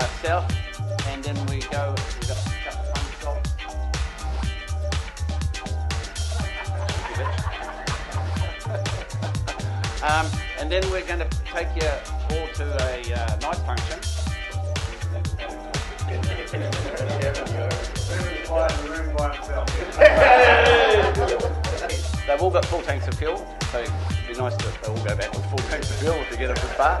south, and then we go. We got a couple of fun stops. Um, and then we're going to take you all to a uh, night function. They've all got full tanks of fuel, so it'd be nice to they all go back with full tanks of fuel to get up this far.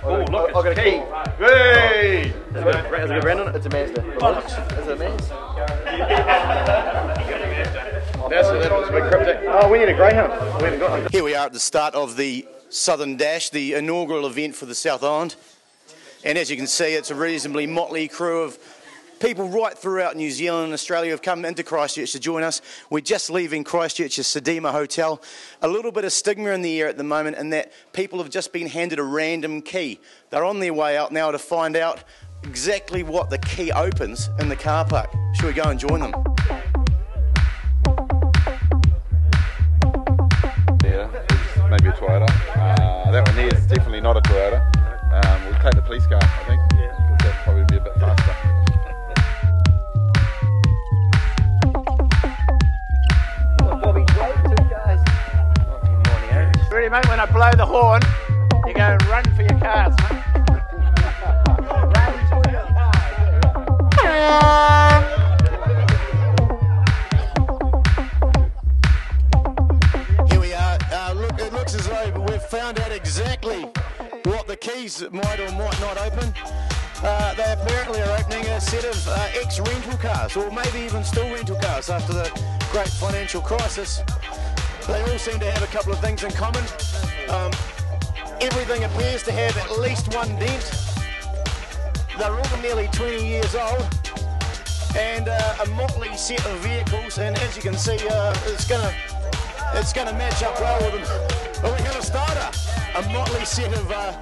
Oh, look, I've got a it's key. key. Hey! Has it got a, has it got a brand on it? It's a Mazda. Is it a Mazda? That's that was a big cryptic. Oh, we need a Greyhound. We haven't got one. Here we are at the start of the Southern Dash, the inaugural event for the South Island. And as you can see, it's a reasonably motley crew of people right throughout New Zealand and Australia have come into Christchurch to join us. We're just leaving Christchurch's Sudima Hotel. A little bit of stigma in the air at the moment, in that people have just been handed a random key. They're on their way out now to find out exactly what the key opens in the car park. Should we go and join them? Yeah, maybe a Toyota. Uh, that one there is definitely not a Toyota. Um, we'll take the police car, I think. Yeah. That'll probably be a bit faster. Ready, mate? When I blow the horn, you go and run for your cars, mate. Here we are. Uh, look, it looks as though we've found out exactly what the keys might or might not open. Uh, they apparently are opening a set of uh, ex-rental cars, or maybe even still rental cars after the great financial crisis. They all seem to have a couple of things in common. Um, everything appears to have at least one dent. They're all nearly 20 years old and uh, a motley set of vehicles. And as you can see, uh, it's gonna it's gonna match up well with them. But we have a starter, a motley set of uh,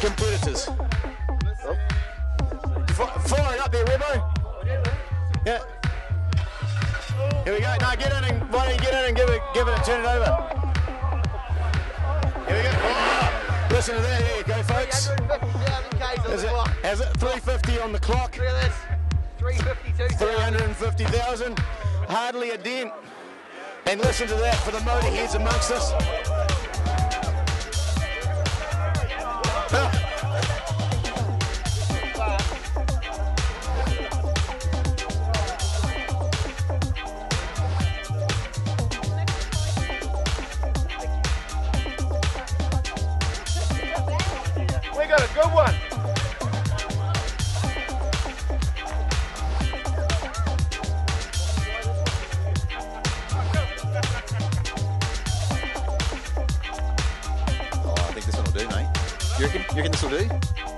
competitors. F- firing up there, Rebo. Here we go. Now get in and why don't you get in and give it give it turn it over. Here we go. Oh, listen to that. Here you go, folks. Is it, has it 350 on the clock? 350,000. Hardly a dent. And listen to that for the motorheads amongst us. One. Oh, I think this one. You reckon, you reckon this will do?